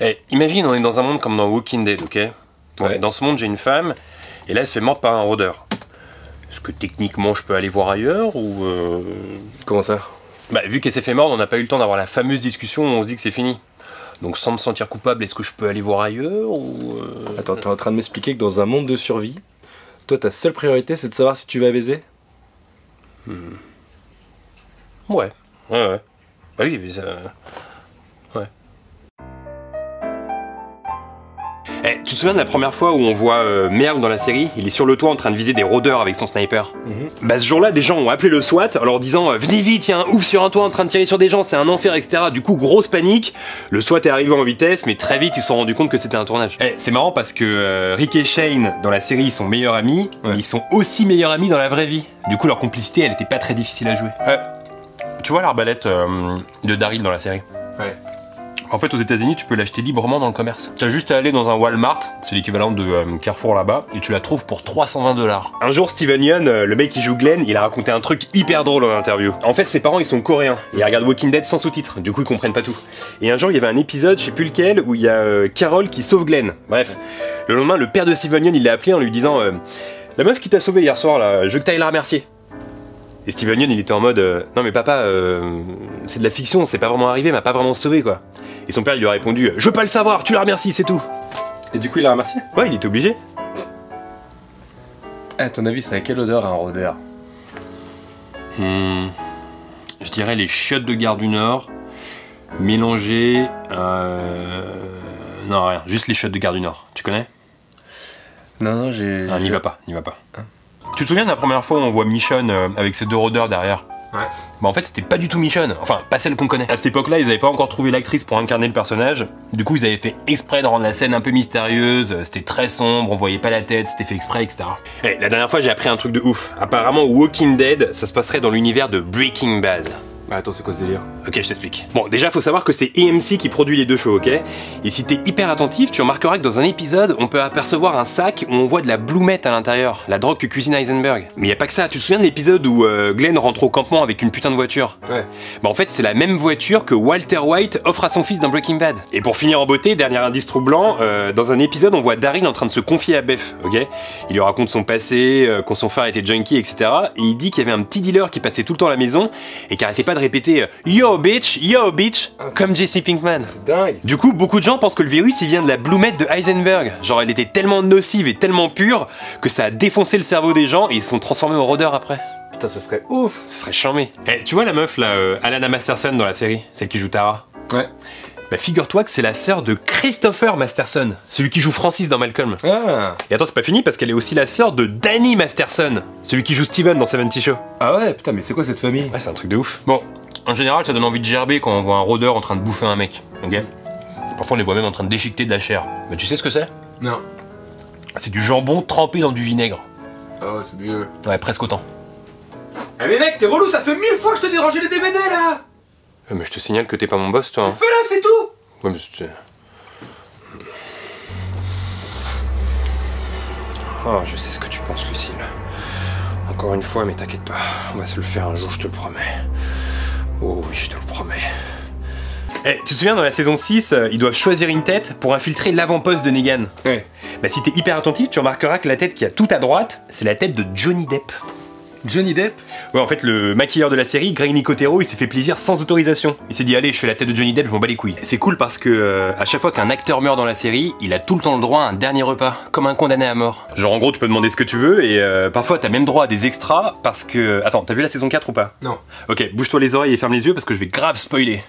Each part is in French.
Eh, imagine, on est dans un monde comme dans Walking Dead, ok Bon, Ouais. Dans ce monde, j'ai une femme, et là, elle se fait morte par un rôdeur. Est-ce que techniquement, je peux aller voir ailleurs ou euh, Comment ça? Bah, vu qu'elle s'est fait mordre, on n'a pas eu le temps d'avoir la fameuse discussion où on se dit que c'est fini. Donc, sans me sentir coupable, est-ce que je peux aller voir ailleurs ou euh, Attends, t'es en train de m'expliquer que dans un monde de survie, toi ta seule priorité c'est de savoir si tu vas baiser? Ouais, ouais, ouais. Bah oui, mais ça. Eh, tu te souviens de la première fois où on voit euh, Merle dans la série? Il est sur le toit en train de viser des rôdeurs avec son sniper. Bah ce jour-là, des gens ont appelé le SWAT en leur disant euh, Venez vite, il y a un ouf sur un toit en train de tirer sur des gens, c'est un enfer, etc. Du coup, grosse panique. Le SWAT est arrivé en vitesse, mais très vite ils se sont rendus compte que c'était un tournage. Eh, c'est marrant parce que euh, Rick et Shane dans la série ils sont meilleurs amis, Ouais. mais ils sont aussi meilleurs amis dans la vraie vie. Du coup, leur complicité elle était pas très difficile à jouer. Euh, tu vois l'arbalète de Daryl dans la série? Ouais. En fait, aux États-Unis, tu peux l'acheter librement dans le commerce. Tu as juste à aller dans un Walmart, c'est l'équivalent de euh, Carrefour là-bas, et tu la trouves pour 320 dollars. Un jour, Steven Yeun, euh, le mec qui joue Glenn, il a raconté un truc hyper drôle en interview. En fait, ses parents, ils sont coréens, et ils regardent Walking Dead sans sous-titres, du coup, ils comprennent pas tout. Et un jour, il y avait un épisode, je sais plus lequel, où il y a euh, Carol qui sauve Glenn. Bref, le lendemain, le père de Steven Yeun, il l'a appelé en lui disant La meuf qui t'a sauvé hier soir, là, je veux que t'ailles la remercier. Et Steven Yeun, il était en mode Non, mais papa, c'est de la fiction, c'est pas vraiment arrivé, m'a pas vraiment sauvé, quoi. Et son père, il lui a répondu Je veux pas le savoir, tu la remercies, c'est tout. Et du coup il a remercié Ouais, il était obligé. Eh, à ton avis c'est à quelle odeur un rôdeur Hmm, je dirais les chiottes de gare du Nord, mélangées. Euh... Non, rien, juste les chiottes de gare du Nord. Tu connais? Non, non, j'ai. Ah, N'y va pas, n'y va pas. Tu te souviens de la première fois où on voit Michonne euh, avec ses deux rôdeurs derrière? Ouais. Bah en fait c'était pas du tout Michonne, enfin pas celle qu'on connaît. À cette époque-là ils avaient pas encore trouvé l'actrice pour incarner le personnage, du coup ils avaient fait exprès de rendre la scène un peu mystérieuse, c'était très sombre, on voyait pas la tête, c'était fait exprès, etc. Eh, la dernière fois j'ai appris un truc de ouf. Apparemment Walking Dead ça se passerait dans l'univers de Breaking Bad. Bah attends, c'est quoi ce délire Ok, je t'explique. Bon, déjà, faut savoir que c'est AMC qui produit les deux shows, ok Et si t'es hyper attentif, tu remarqueras que dans un épisode, on peut apercevoir un sac où on voit de la bloumette à l'intérieur, la drogue que cuisine Heisenberg. Mais y a pas que ça, tu te souviens de l'épisode où euh, Glenn rentre au campement avec une putain de voiture Ouais. Bah en fait, c'est la même voiture que Walter White offre à son fils dans Breaking Bad. Et pour finir en beauté, dernier indice troublant, euh, dans un épisode, on voit Daryl en train de se confier à Beth, ok Il lui raconte son passé, euh, quand son frère était junkie, etc. Et il dit qu'il y avait un petit dealer qui passait tout le temps à la maison et qui arrêtait pas de répéter euh, Yo bitch, yo bitch, comme Jesse Pinkman. C'est dingue Du coup, beaucoup de gens pensent que le virus il vient de la bloumette de Heisenberg. Genre, elle était tellement nocive et tellement pure que ça a défoncé le cerveau des gens et ils se sont transformés en rôdeurs après. Putain, ce serait ouf Ce serait charmé. Eh, tu vois la meuf là, euh, Alana Masterson dans la série, celle qui joue Tara? Ouais. Bah figure-toi que c'est la sœur de Christopher Masterson, celui qui joue Francis dans Malcolm. Ah Et attends, c'est pas fini parce qu'elle est aussi la sœur de Danny Masterson, celui qui joue Steven dans 70 Show. Ah ouais, putain, mais c'est quoi cette famille? Ouais, c'est un truc de ouf. Bon, en général, ça donne envie de gerber quand on voit un rôdeur en train de bouffer un mec, ok? Parfois, on les voit même en train de déchiqueter de la chair. Mais tu sais ce que c'est? Non. C'est du jambon trempé dans du vinaigre. Ah ouais, c'est dégueu. Ouais, presque autant. Eh mais mec, t'es relou, ça fait mille fois que je te dis de ranger les DVD là mais je te signale que t'es pas mon boss, toi. hein. Fais-la, c'est tout Ouais, mais c'est... Oh, je sais ce que tu penses, Lucille. Encore une fois, mais t'inquiète pas, on va se le faire un jour, je te le promets. Oh oui, je te le promets. Eh, tu te souviens, dans la saison 6, euh, ils doivent choisir une tête pour infiltrer l'avant-poste de Negan. Ouais. Bah si t'es hyper attentif, tu remarqueras que la tête qui a tout à droite, c'est la tête de Johnny Depp. Johnny Depp Ouais, en fait, le maquilleur de la série, Greg Nicotero, il s'est fait plaisir sans autorisation. Il s'est dit, allez, je fais la tête de Johnny Depp, je m'en bats les couilles. C'est cool parce que, euh, à chaque fois qu'un acteur meurt dans la série, il a tout le temps le droit à un dernier repas, comme un condamné à mort. Genre, en gros, tu peux demander ce que tu veux, et euh, parfois, t'as même droit à des extras parce que. Attends, t'as vu la saison 4 ou pas? Non. Ok, bouge-toi les oreilles et ferme les yeux parce que je vais grave spoiler.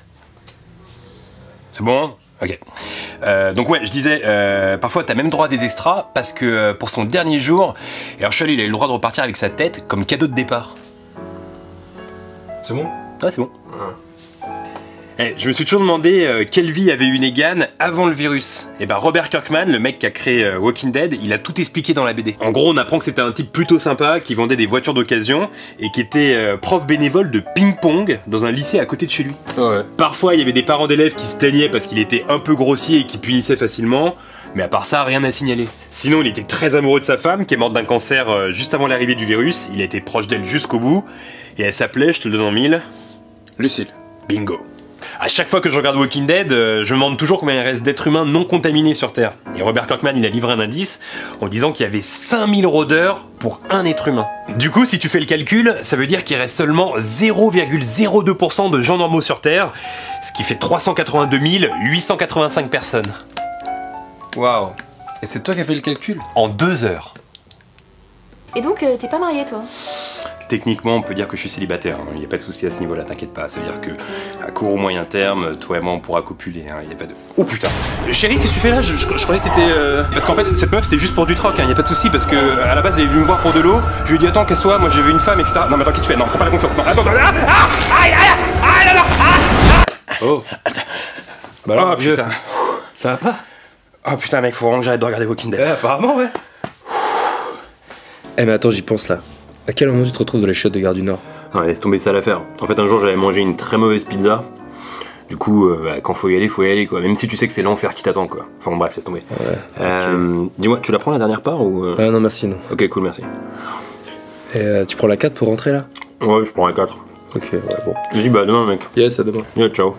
C'est bon Ok. Euh, donc ouais, je disais, euh, parfois t'as même droit à des extras parce que euh, pour son dernier jour, Herschel il a eu le droit de repartir avec sa tête comme cadeau de départ. C'est bon? Ah, c'est bon. Je me suis toujours demandé euh, quelle vie avait eu Negan avant le virus. Et ben Robert Kirkman, le mec qui a créé euh, Walking Dead, il a tout expliqué dans la BD. En gros, on apprend que c'était un type plutôt sympa qui vendait des voitures d'occasion et qui était euh, prof bénévole de ping-pong dans un lycée à côté de chez lui. Ouais. Parfois, il y avait des parents d'élèves qui se plaignaient parce qu'il était un peu grossier et qui punissait facilement. Mais à part ça, rien à signaler. Sinon, il était très amoureux de sa femme, qui est morte d'un cancer juste avant l'arrivée du virus. Il a été proche d'elle jusqu'au bout. Et elle s'appelait, je te le donne en mille, Lucille. Bingo. À chaque fois que je regarde Walking Dead, euh, je me demande toujours combien il reste d'êtres humains non contaminés sur Terre. Et Robert Kirkman, il a livré un indice en disant qu'il y avait 5000 rôdeurs pour un être humain. Du coup, si tu fais le calcul, ça veut dire qu'il reste seulement 0,02% de gens normaux sur Terre, ce qui fait 382 885 personnes. Waouh. Et c'est toi qui as fait le calcul? En deux heures. Et donc, euh, t'es pas marié, toi? Techniquement, on peut dire que je suis célibataire, il n'y a pas de souci à ce niveau-là, t'inquiète pas. Ça veut dire que à court ou moyen terme, toi et moi on pourra copuler, il n'y a pas de... Oh putain. Chérie, qu'est-ce que tu fais là? Je, je, croyais que t'étais... Euh, Parce qu'en fait, cette meuf c'était juste pour du troc, il n'y a pas de souci, parce que à la base elle est venue me voir pour de l'eau, je lui ai dit attends, casse-toi, moi j'ai vu une femme, etc. Non mais attends, qu'est-ce que tu fais? Non, prends pas la confiance, non, attends, ah, ah, aïe, aïe, aïe, aïe, ah, Oh. Bah alors, oh putain. Ça va pas? Oh putain mec, faut vraiment que j'arrête de regarder Walking Dead. Ouais, apparemment, ouais. Eh mais attends, j'y pense là. À quel moment tu te retrouves dans les chiottes de Gare du Nord? Non, laisse tomber ça l'affaire. En fait, un jour, j'avais mangé une très mauvaise pizza. Du coup, euh, bah, quand faut y aller, faut y aller, quoi. Même si tu sais que c'est l'enfer qui t'attend, quoi. Enfin, bon, bref, laisse tomber. Ouais. Euh, Dis-moi, tu la prends la dernière part ou. euh Ah non, merci, non. Ok, cool, merci. Et tu prends la 4 pour rentrer là? Ouais, je prends la 4. Ok, ouais, bon. Je dis, bah, demain, mec. Yes, à demain. Yeah, ciao.